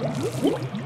Woo!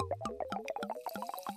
うん。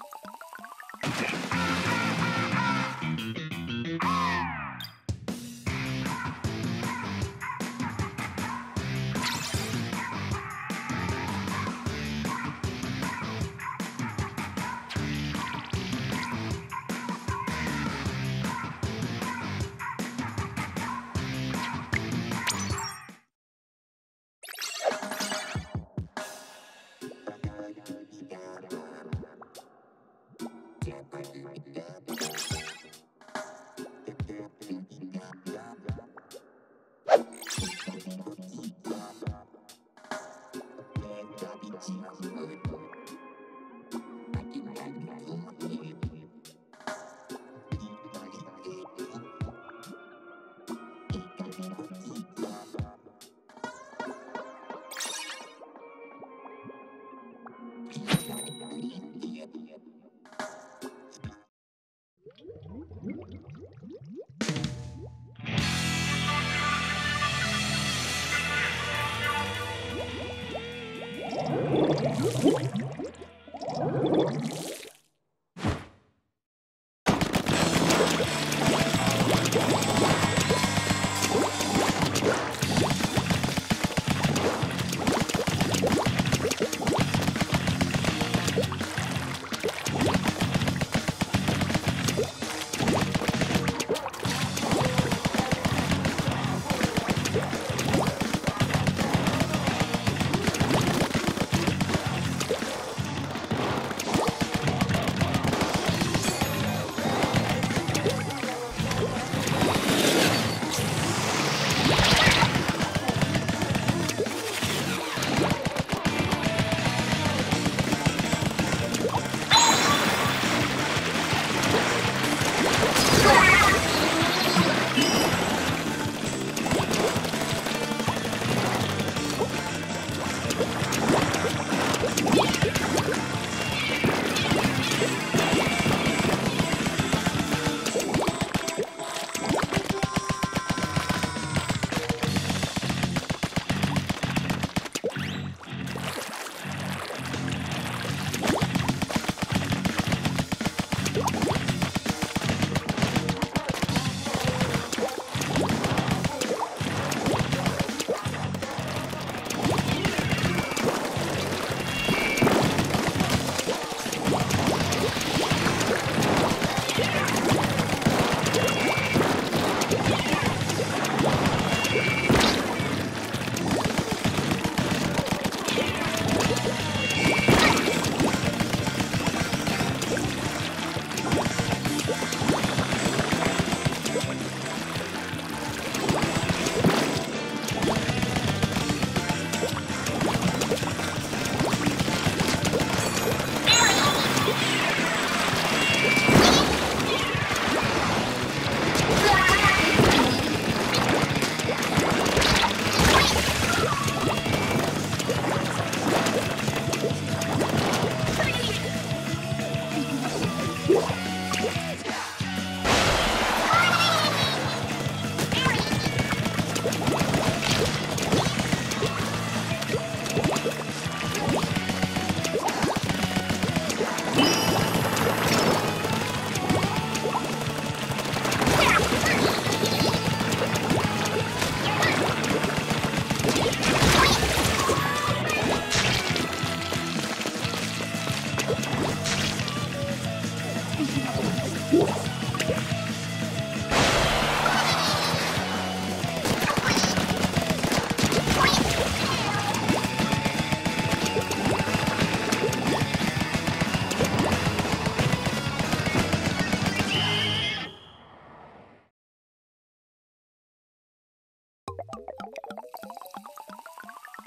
Oh,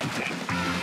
うん。